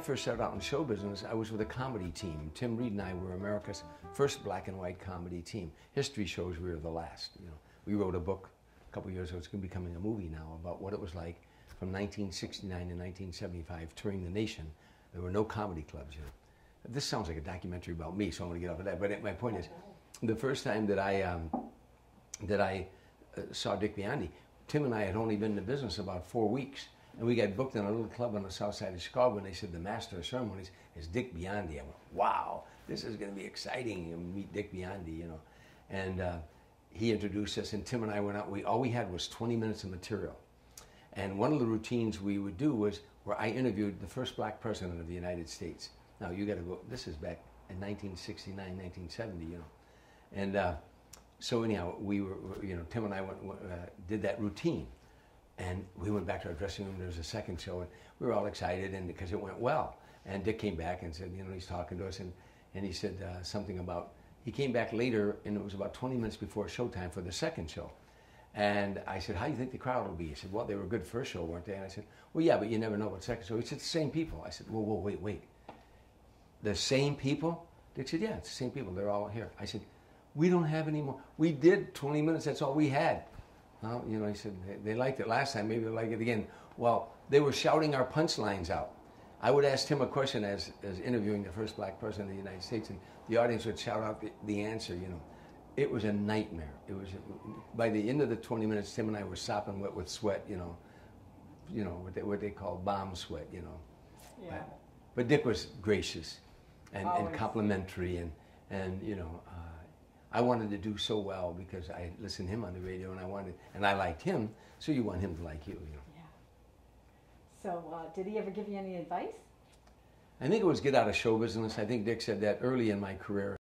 first started out in show business, I was with a comedy team. Tim Reid and I were America's first black and white comedy team. History shows we were the last. You know, we wrote a book a couple years ago. It's going to be coming a movie now about what it was like from 1969 to 1975 touring the nation. There were no comedy clubs. You know, this sounds like a documentary about me, so I'm going to get off of that. But my point is, the first time that I um, that I uh, saw Dick Biondi, Tim and I had only been in the business about four weeks. And we got booked in a little club on the south side of Chicago, and they said the master of ceremonies is Dick Biondi. I went, wow, this is going to be exciting. You meet Dick Biondi, you know. And uh, he introduced us, and Tim and I went out. We all we had was 20 minutes of material, and one of the routines we would do was where I interviewed the first black president of the United States. Now you got to go. This is back in 1969, 1970, you know, and. Uh, so anyhow, we were, you know, Tim and I went, uh, did that routine, and we went back to our dressing room. There was a second show, and we were all excited, and because it went well. And Dick came back and said, you know, he's talking to us, and, and he said uh, something about. He came back later, and it was about 20 minutes before showtime for the second show. And I said, how do you think the crowd will be? He said, well, they were good first show, weren't they? And I said, well, yeah, but you never know what second show. He said, the same people. I said, whoa, whoa, wait, wait. The same people? Dick said, yeah, it's the same people. They're all here. I said, we don't have any more. We did 20 minutes. That's all we had. Well, you know, he said they, they liked it last time. Maybe they'll like it again. Well, they were shouting our punchlines out. I would ask him a question as, as interviewing the first black president of the United States, and the audience would shout out the, the answer. You know, it was a nightmare. It was by the end of the 20 minutes, Tim and I were sopping wet with sweat. You know, you know what they, what they call bomb sweat. You know, Yeah. but, but Dick was gracious and, and complimentary, and and you know, uh, I wanted to do so well because I listened to him on the radio, and I wanted, and I liked him, so you want him to like you. You know, Yeah. So, uh, did he ever give you any advice? I think it was get out of show business. I think Dick said that early in my career.